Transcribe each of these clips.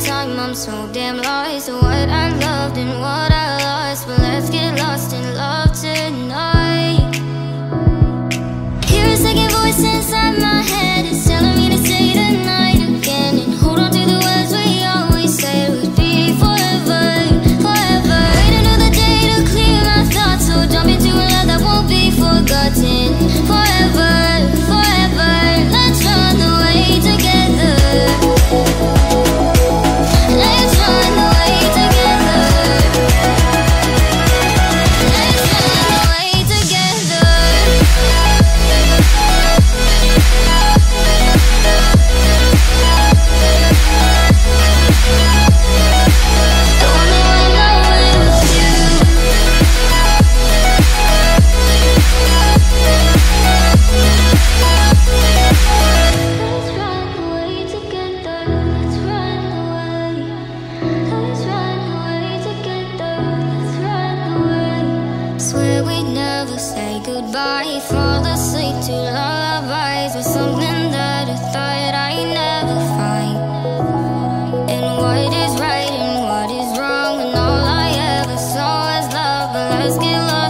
time I'm so damn lost. What I loved and what I lost. But let's get lost in love. body fall asleep to lullabies with something that I thought I'd never find. And what is right and what is wrong, and all I ever saw was love, but let's get lost.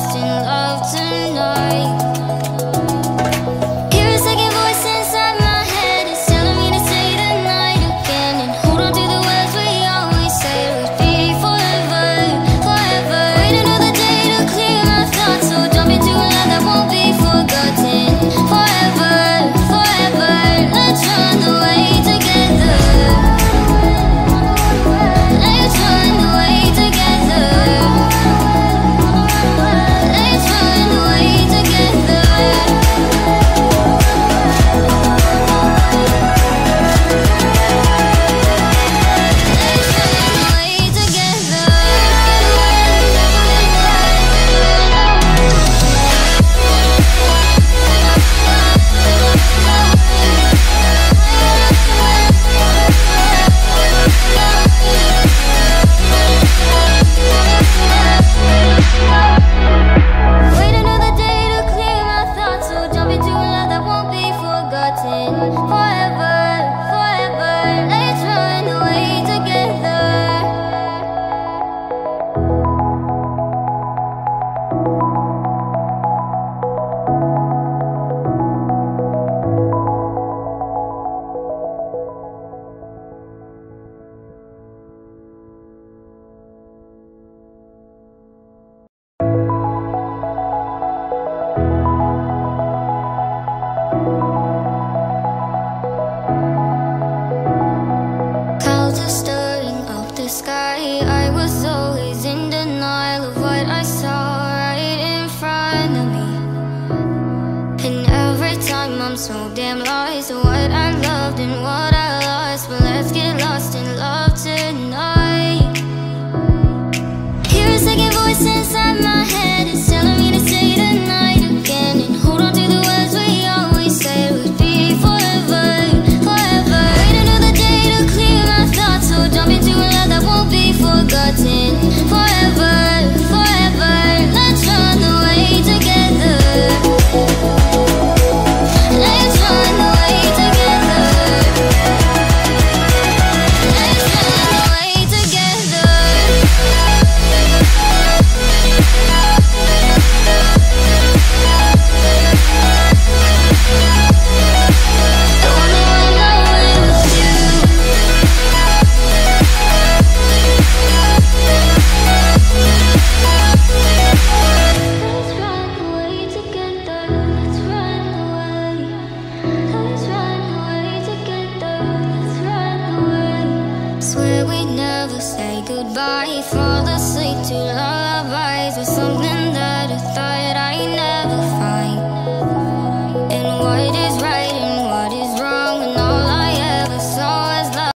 every time I'm so damn lost. What I loved and what I lost. But let's get lost in love tonight. by far